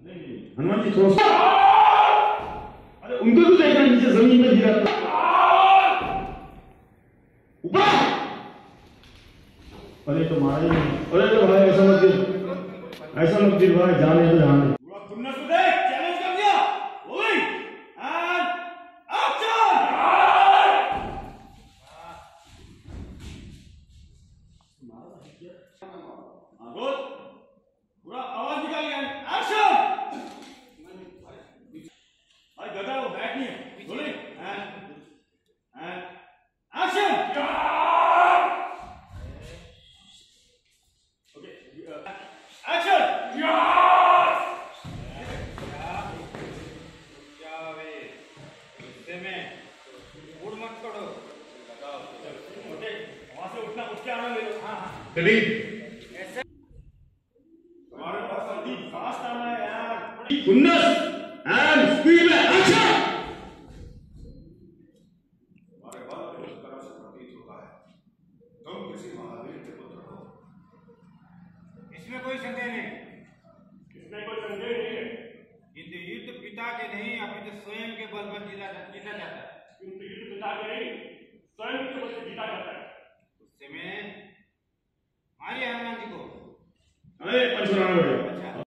हनुमान जी थोड़ा अरे उनको भी देखना नीचे ज़मीन में गिरा ऊपर अरे तो मारा अरे तो भाई ऐसा मत गिर। ऐसा मत गिर भाई जाने तो जाने हाँ, रोल पूरा आवाज़ निकालिए एक्शन भाई गधा वो बैठ नहीं है rolling and and action okay action क्या वे गुस्से में मूड मत छोड़ो ओके हाँ हाँ हमारे पास जल्दी फास्ट आना है यार खुन्नस एंड स्पीड में एक्शन हमारे बात में उस तरह से प्रतीत होता है तुम किसी महावीर के पुत्र हो इसमें कोई संदेह नहीं इसमें कोई संदेह नहीं है किंतु युद्ध पिता के नहीं अपितु स्वयं के बल पर जीता जीता जाता है। युद्ध पिता के नहीं स्वयं के बल से जीता जाता है। गुस्से में मारिए हनुमान जी को। अरे बढ़े